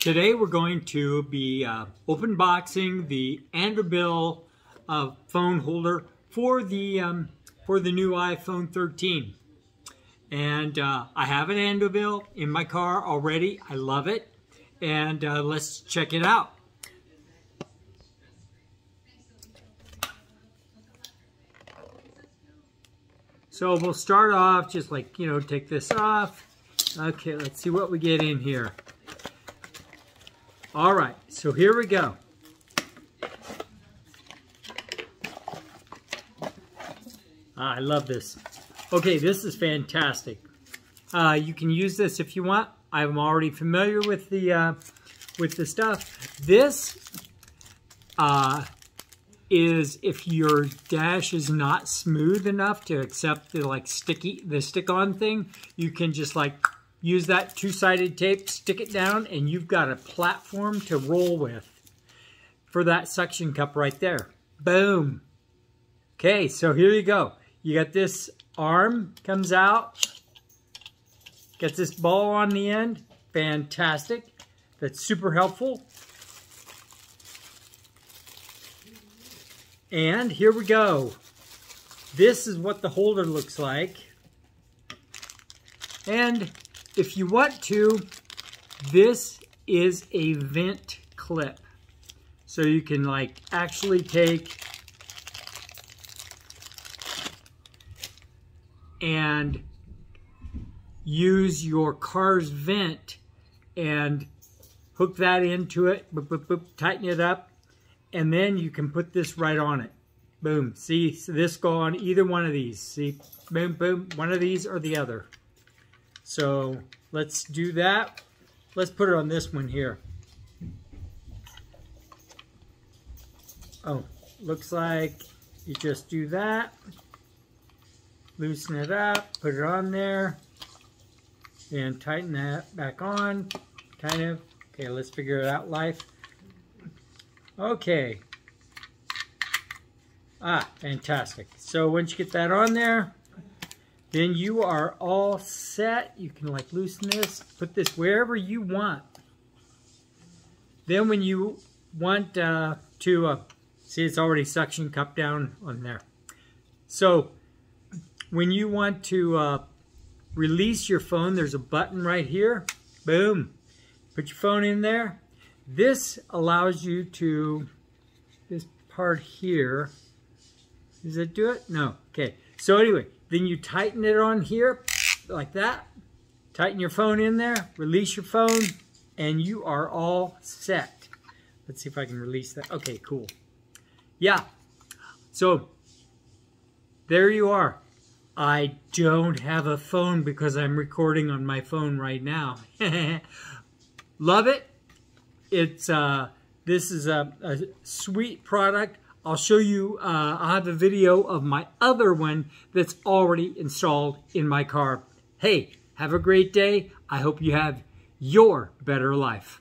Today we're going to be uh, open boxing the Andobil uh, phone holder for the um, for the new iPhone 13. And uh, I have an Andobil in my car already. I love it. And uh, let's check it out. So we'll start off just like, you know, take this off. Okay, let's see what we get in here. All right, so here we go. Ah, I love this. Okay, this is fantastic. Uh, you can use this if you want. I'm already familiar with the uh, with the stuff. This uh, is if your dash is not smooth enough to accept the like sticky the stick-on thing, you can just like use that two-sided tape, stick it down, and you've got a platform to roll with for that suction cup right there. Boom. Okay, so here you go. You got this arm comes out, got this ball on the end. Fantastic. That's super helpful. And here we go. This is what the holder looks like. And if you want to, this is a vent clip. So you can like actually take and use your car's vent and hook that into it, boop, boop, boop, tighten it up, and then you can put this right on it. Boom. See, so this go on either one of these. See, boom, boom, one of these or the other. So let's do that. Let's put it on this one here. Oh, looks like you just do that. Loosen it up, put it on there, and tighten that back on, kind of. Okay, let's figure it out life. Okay. Ah, fantastic. So once you get that on there, then you are all set. You can like loosen this, put this wherever you want. Then when you want uh, to, uh, see it's already suction cup down on there. So when you want to uh, release your phone, there's a button right here. Boom. Put your phone in there. This allows you to, this part here, does it do it? No. Okay. So anyway, then you tighten it on here like that. Tighten your phone in there, release your phone, and you are all set. Let's see if I can release that. Okay, cool. Yeah. So there you are. I don't have a phone because I'm recording on my phone right now. Love it. It's uh, this is a, a sweet product. I'll show you, uh, I'll have a video of my other one that's already installed in my car. Hey, have a great day. I hope you have your better life.